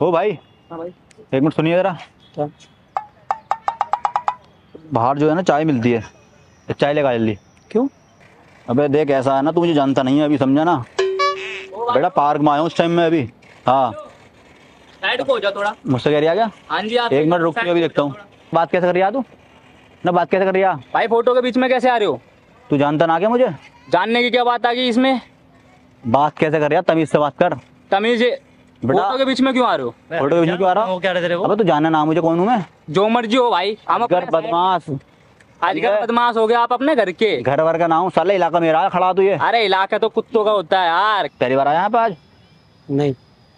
हो भाई। हाँ भाई। एक मिनट सुनिए जरा। बाहर जो है ना चाय मिलती है। एक चाय लेगा जल्दी। क्यों? अबे देख ऐसा है ना तू मुझे जानता नहीं है अभी समझा ना? बेटा पार्क में आया हूँ उस टाइम में अभी। हाँ। साइड को हो जाओ थोड़ा। मुझसे कह रही क्या? हाँ जी आप एक मिनट रुक के अभी देखता हूँ। बात कैसे कर रही तू? ना बात कैसे कर रही भाई फ़ोटो के बीच में कैसे आ रहे हो? तू जानता ना क्या मुझे? जानने की क्या बात आ गई इसमें? बात कैसे कर रही तमीज से बात कर। तमीज फ़ोटो के बीच में क्यों आ रहे हो? फ़ोटो के बीच में क्यों आ रहा वो क्या रहे तेरे को अबे तू जाना ना मुझे कौन हूँ मैं? जो मर्ज़ी हो भाई हम घर बदमाश। आजकल बदमाश हो गया आप अपने घर के। घर वर का नाम साला इलाका मेरा खड़ा तू ये। अरे इलाका तो कुत्तों का होता है यार। पहली बार आया यहाँ पे आज? नहीं।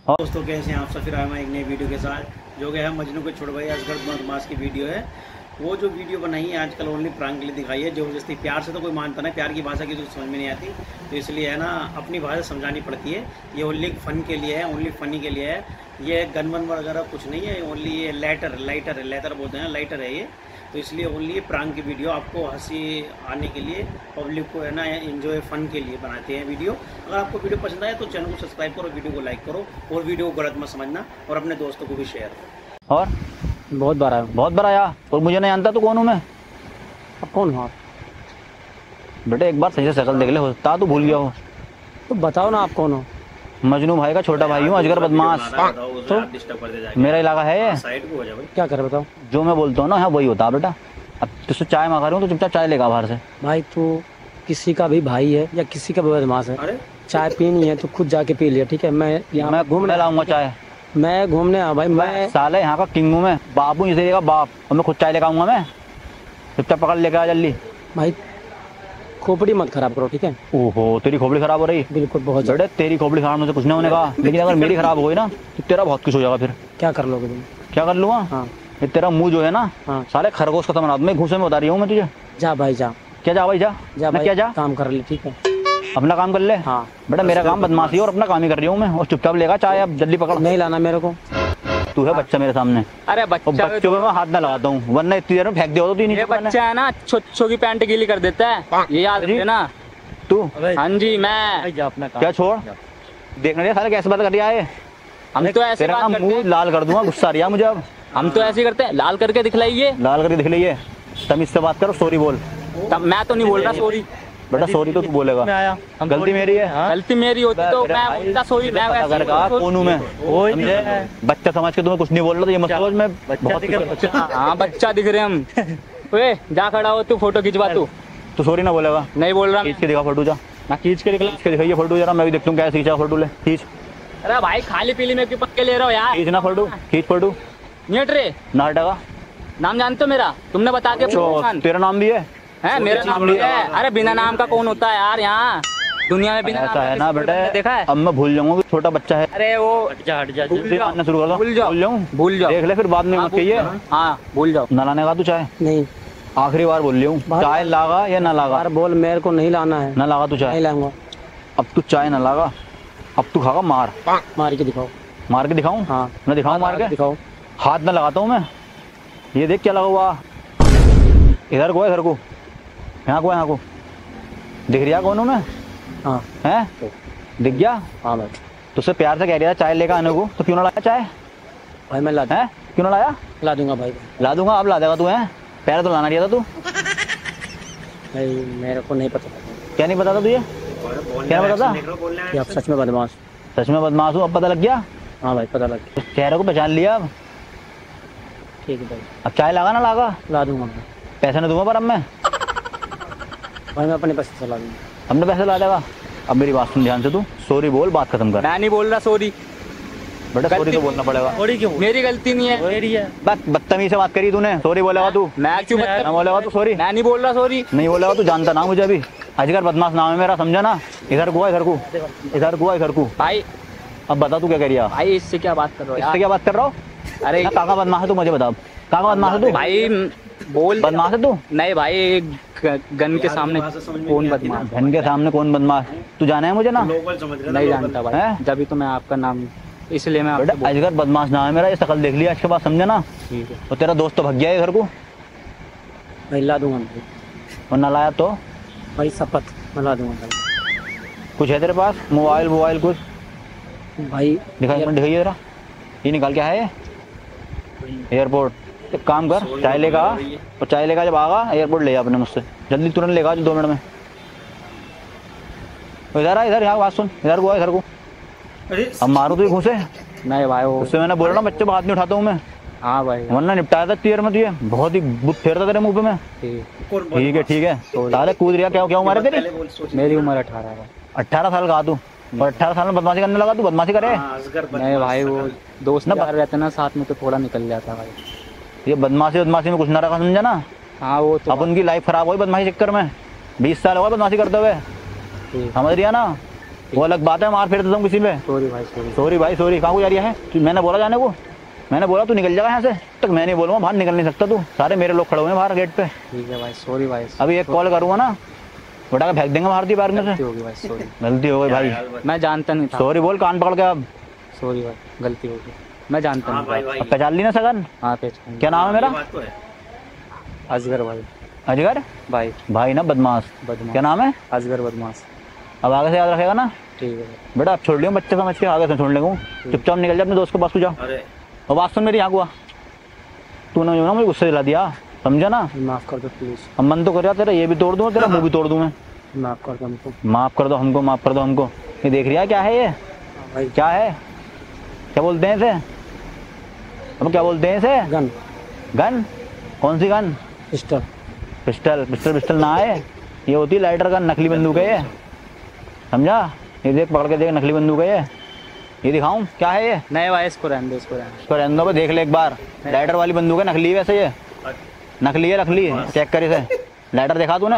दोस्तों कैसे हैं आप सब? फिर आए हैं एक नई वीडियो के साथ। जो कि है मजनू के छोड़ भाई असगर बदमाश की वीडियो है। वो जो वीडियो बनाई है, आजकल ओनली प्रांग के लिए दिखाई है ज़बरदस्ती प्यार से तो कोई मानता नहीं, प्यार की भाषा की तो समझ में नहीं आती। तो इसलिए है ना, अपनी भाषा समझानी पड़ती है। ये ओनली फन के लिए है ओनली फनी के लिए है। ये गन वन वगैरह कुछ नहीं है ओनली ये लाइटर लाइटर है लेटर बोलते हैं लाइटर है ये। तो इसलिए ओनली प्रांग की वीडियो आपको हँसी आने के लिए पब्लिक को है ना एंजॉय फन के लिए बनाते हैं वीडियो। अगर आपको वीडियो पसंद आए तो चैनल को सब्सक्राइब करो, वीडियो को लाइक करो, और वीडियो को गलत मत समझना, और अपने दोस्तों को भी शेयर करो। और? बहुत बार आया बहुत बार आया? और मुझे नहीं जानता तो कौन हूँ मैं? अब कौन हो आप? बेटा एक बार सही से शक्ल देख ले हो सकता तू भूल गया हो। तो बताओ ना आप कौन हो। मजनू भाई का छोटा भाई हूँ अजगर बदमाश। तो? कर दे मेरा इलाका है ये। साइड को हो क्या कर बताओ। जो मैं बोलता हूँ ना हाँ वही होता बेटा। अब तुझसे चाय मंगा रही हूँ तो चुपचाप चाय लेगा बाहर से। भाई तू किसी का भी भाई है या किसी का भी बदमाश है चाय पीनी है तो खुद जाके पी लिया ठीक है? मैं यहाँ मैं घूमने लाऊँगा चाय। मैं घूमने आ भाई मैं साले यहाँ का किंग हूँ मैं हूँ इसे का बाप और मैं खुद चाय लेकर आऊँगा मैं। चुपचाप पकड़ लेकर आ जल्दी। भाई खोपड़ी मत खराब करो ठीक है? ओहो तेरी खोपड़ी खराब हो रही। बिल्कुल बहुत बेटे तेरी खोपड़ी खराब मुझे कुछ नहीं होने का। लेकिन अगर मेरी खराब हो गई ना तो तेरा बहुत कुछ हो जाएगा फिर। क्या कर लोगे तुम? क्या कर लूँगा? हाँ। ये तेरा मुँह जो है ना हाँ। सारे खरगोश का बना मैं घूसे में बता रही हूँ मैं तुझे। जा भाई जा। क्या जा भाई जा। जा भाई क्या जा? काम कर ले ठीक है? अपना काम कर ले। हाँ। बेटा मेरा काम बदमाशी और अपना काम ही कर रही हूँ मैं। और चुपचाप लेगा चाय अब जल्दी पकड़। नहीं लाना मेरे को। तू है बच्चा मेरे सामने। अरे बच्चा बच्चों में मैं हाथ ना लगाता हूँ वरना इतनी देर में फेंक दिया होता तू ये बच्चा है ना अच्छो की पैंट गीली कर देता है। ये याद। रखे ना तू? हाँ जी मैं। अपना क्या छोड़? देखना नहीं सारे कैसे बात कर रहा है हम तो ऐसे तेरा मुँह लाल कर दूँगा गुस्सा आ रहा मुझे अब। हम तो ऐसे ही करते हैं। लाल करके दिखलाइए। लाल करके दिख लीजिए तमीज से बात करो सॉरी बोल। तब मैं तो नहीं बोल रहा सॉरी बेटा सॉरी तो तू बोलेगा। मैं गलती मेरी है गलती मेरी होती तो मैं बोलता सॉरी ही कौन हूँ मैं? बच्चा समझ के तुम्हें कुछ नहीं बोल रहा तो ये मत समझ मैं बहुत दिख हाँ बच्चा दिख रहे हम। ओए जा खड़ा हो तू फ़ोटो खिंचवा तू। तू सॉरी ना बोलेगा। नहीं बोल रहा। खींच के दिखा फ़ोटो जा। मैं खींच के दिखला खींच के दिखाइए फ़ोटो जरा मैं भी देख लूँ कैसे खींचा फ़ोटो ले। खींच। अरे भाई खाली पीली में क्यों पक्के ले रहा हो यार? खींच ना फ़ोटो खींच फ़ोटो। नहीं हट रे। ना हटेगा नाम जानते हो मेरा? तुमने बता दिया तेरा नाम भी है? है मेरा नाम है अरे बिना नाम का कौन होता है यार यहाँ? दुनिया में बिना ऐसा है ना बेटा देखा है? अब मैं भूल जाऊँगा कि छोटा बच्चा है। अरे वो हट जा हट जा शुरू कर दो। भूल जाओ। भूल जाऊँ? भूल जाओ। देख ले फिर बाद में हाँ, मत कहिए। भूल जाओ। हाँ भूल जाओ। ना लाने का तू चाय नहीं। आखिरी बार बोल रही हूँ चाय लागा या ना लागा। बोल मेरे को नहीं लाना है। ना लागा तू चाय नहीं लाऊँगा। अब तू चाय ना लागा अब तू खागा मार। मार के दिखाओ। मार के दिखाऊँ? हाँ। मैं दिखाऊँ मार के? दिखाओ। हाथ ना लगाता हूँ मैं। ये देख क्या लगा हुआ। इधर को है इधर को। यहाँ को यहाँ को। दिख रहा कौन हूँ मैं? हाँ। हैं? दिख गया? हाँ भाई तुझसे प्यार से कह रहा था चाय लेकर आने को। तो क्यों ना लाया चाय? भाई मैं ला हैं? क्यों ना लाया? ला दूँगा भाई। ला दूँगा अब ला देगा तू है? पहले तो लाना दिया था तू। भाई मेरे को नहीं पता। क्या नहीं पता था तुझे? क्या पता था? आप सच में बदमाश सच में बदमाश हूँ अब पता लग गया? हाँ भाई पता लग गया। चेहरे को पहचान लिया अब। ठीक है भाई। अब चाय लगा ना लागा। ला दूँगा पैसे नहीं दूँगा पर अब मैं। भाई मैं अपने पैसे से ला दूँगा। हमने पैसे ला देगा अब मेरी बात सुन ध्यान से तू। सॉरी बोल बात खत्म कर। मैं नहीं बोल रहा सॉरी बेटा सॉरी तो बोलना पड़ेगा। थोड़ी क्यों? मेरी गलती नहीं है। मेरी है। बस बदतमीज से बात करी तूने। सॉरी बोलेगा तू। मैं क्यों में बदतमीज- ना बोलेगा तू सॉरी मैं नहीं बोल रहा सॉरी नहीं बोलेगा तू जानता ना मुझे अभी। अजगर बदमाश नाम है मेरा समझा ना? इधर को आ, इधर को। इधर को आ, इधर को। भाई। अब बता तू क्या कह रही भाई इससे क्या बात कर रहा हो इससे क्या बात कर रहा हो? अरे। काका बदमाश है तू मुझे बता। काका बदमाश है तू? भाई बोल बदमाश है तू? नहीं भाई गन के सामने कौन बदमाश? धन के सामने कौन बदमाश? तू जाना है मुझे ना? लोकल समझ रहे नहीं जानता भाई। हैं? जब तो मैं आपका नाम इसलिए मैं बेटा अजगर बदमाश नाम है मेरा ये शकल देख लिया इसके बाद समझा ना? ठीक है। तो तेरा दोस्त तो भग गया है घर को। भाई ला दूँगा और ना लाया तो? भाई शपथ मैं ला दूँगा कुछ है तेरे पास? मोबाइल मोबाइल कुछ? भाई दिखाई दिखाइए जरा। ये निकाल के है? एयरपोर्ट। एक काम कर चाय लेगा और चाय लेगा जब आगा एयरपोर्ट ले जा अपने मुझसे। जल्दी तुरंत लेगा दो मिनट में। इधर आ इधर यहाँ बात सुन। इधर को इधर को। अब मारो तो घुसे। नहीं भाई वो उससे मैंने बोला ना बच्चे को हाथ नहीं उठाता हूँ मैं। हाँ भाई। वरना निपटाया था तीर में तुझे बहुत ही बुत फेरता तेरे मुँह पे मैं। ठीक। है ठीक है। साले कूद रिया क्या क्या मारे तेरी? पहले बोल सोच। मेरी उम्र अठारह है। अट्ठारह साल का तू। और अट्ठारह साल में बदमाशी करने लगा तू? बदमाशी करे? हाँ, नहीं भाई वो दोस्त ना, यार रहते ना साथ में तो थोड़ा निकल जाता भाई। ये बदमाशी बदमाशी में कुछ ना रखा समझा ना? हाँ वो तो अब उनकी लाइफ खराब हुई बदमाशी चक्कर में। बीस साल हो गए बदमाशी करते हुए। समझ रिया ना? वो अलग बात है मार फेरते तुम किसी पे। सॉरी भाई सॉरी सॉरी भाई सॉरी कहाँ को जा रही है? मैंने बोला जाने को। मैंने बोला तू निकल जाएगा यहाँ से। तक मैं नहीं बोलूँगा बाहर निकल नहीं सकता तू। सारे मेरे लोग खड़े हुए हैं बाहर गेट पे। ठीक है भाई सॉरी भाई। अभी एक कॉल करूँगा ना। उठा के फेंक देंगे बाहर दी में से। गलती हो गई भाई। मैं जानता नहीं सॉरी बोल कान पकड़ के अब। सॉरी भाई गलती होगी। मैं जानता हूँ। अब पहचान ली ना सगन? हाँ पहचान। क्या नाम है मेरा? तो है। असगर भाई। अजगर? भाई। भाई ना बदमाश। बदमाश। क्या नाम है? अजगर बदमाश। अब आगे से याद रखेगा ना? ठीक है। बेटा आप छोड़ लियो बच्चे समझ के आगे से छोड़ लेगा। चुपचाप निकल जा अपने दोस्त के पास तू जा। और बात सुन मेरी यहाँ हुआ। तूने जो ना मुझे गुस्से दिला दिया समझा ना? माफ़ कर दो प्लीज़ अब मन तो कर रहा तेरा ये भी तोड़ दूँ तेरा मुँह भी तोड़ दूँ मैं। माफ़ कर दो हमको। माफ़ कर दो हमको माफ़ कर दो हमको। ये देख रही है क्या है ये? हाँ भाई। क्या है? क्या बोलते हैं इसे? अब क्या बोलते हैं इसे? गन। गन? कौन सी gun? Pistol. Pistol. Pistol pistol ना आए। ये होती है लाइटर गन नकली बंदूक है ये। समझा? ये देख पकड़ के देख नकली बंदूक है ये। ये दिखाऊँ क्या है ये? नहीं भाई इसको रहने दो इसको रहने इसको रहने दो देख ले एक बार। लाइटर वाली बंदूक है नकली है वैसे ये। नकली है नकली। है चेक कर इसे। लाइटर देखा तूने?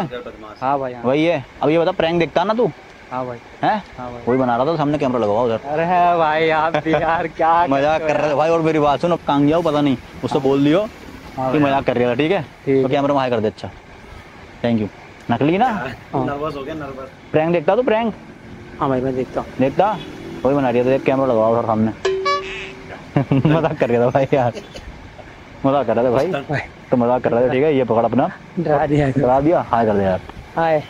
हाँ भाई हाँ। वही है। अब ये बता प्रैंक देखता ना तू। हाँ भाई। है? हाँ भाई। वही बना रहा था सामने कैमरा लगा हुआ उधर। अरे भाई आप भी यार क्या मज़ाक कर रहे थे भाई और मेरी बात सुनो कांग जाओ पता नहीं उससे बोल दियो हाँ। कि मज़ाक कर रही था ठीक है? तो कैमरा में कर दे अच्छा। थैंक यू नकली ना? नर्वस हो। गया नर्वस प्रैंक देखता तू प्रैंक? हाँ भाई मैं देखता हूँ। देखता? वही बना रही था देख कैमरा लगाओ उधर सामने। मज़ाक कर रहा था भाई यार। मज़ाक कर रहा था भाई। भाई। तो मज़ाक कर रहे थे ठीक है ये पकड़ अपना। डरा दिया। करा दिया? हाई कर दे यार। हाय।